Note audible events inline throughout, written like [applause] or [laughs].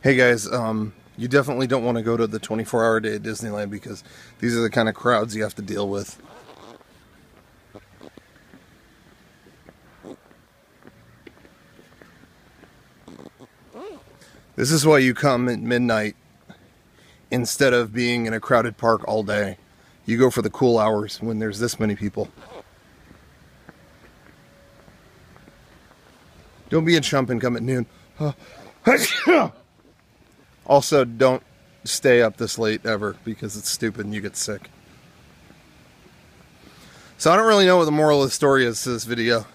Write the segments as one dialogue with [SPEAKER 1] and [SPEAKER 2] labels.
[SPEAKER 1] Hey guys, um, you definitely don't want to go to the 24 hour day at Disneyland because these are the kind of crowds you have to deal with. This is why you come at midnight instead of being in a crowded park all day. You go for the cool hours when there's this many people. Don't be a chump and come at noon. [laughs] [laughs] also, don't stay up this late ever because it's stupid and you get sick. So I don't really know what the moral of the story is to this video.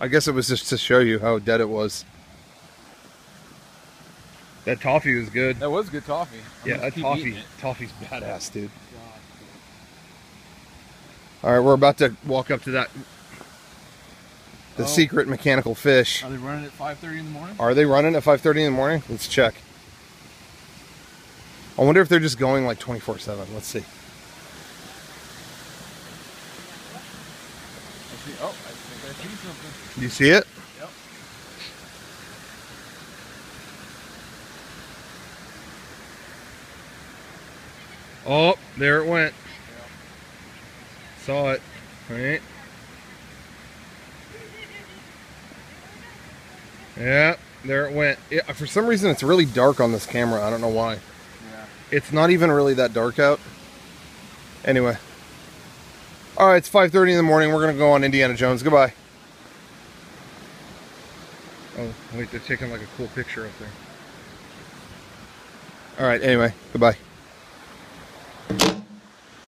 [SPEAKER 1] I guess it was just to show you how dead it was. That toffee was good.
[SPEAKER 2] That was good toffee. I'm
[SPEAKER 1] yeah,
[SPEAKER 2] gonna
[SPEAKER 1] that toffee,
[SPEAKER 2] eating it.
[SPEAKER 1] toffee's badass, dude. All right, we're about to walk up to that, the
[SPEAKER 2] Oh.
[SPEAKER 1] secret mechanical fish.
[SPEAKER 2] Are they running at 5:30 in the morning?
[SPEAKER 1] Are they running at 5:30 in the morning? Let's check. I wonder if they're just going like 24/7. Let's see.
[SPEAKER 2] I see. Oh, I think I see something.
[SPEAKER 1] You see it?
[SPEAKER 2] Yep.
[SPEAKER 1] Oh, there it went. Saw it. Right. Yeah, there it went. Yeah, for some reason, it's really dark on this camera. I don't know why.
[SPEAKER 2] Yeah.
[SPEAKER 1] It's not even really that dark out. Anyway. All right, it's 5.30 in the morning. We're going to go on Indiana Jones. Goodbye. Oh, wait, they're taking like a cool picture up there. All right, anyway, goodbye.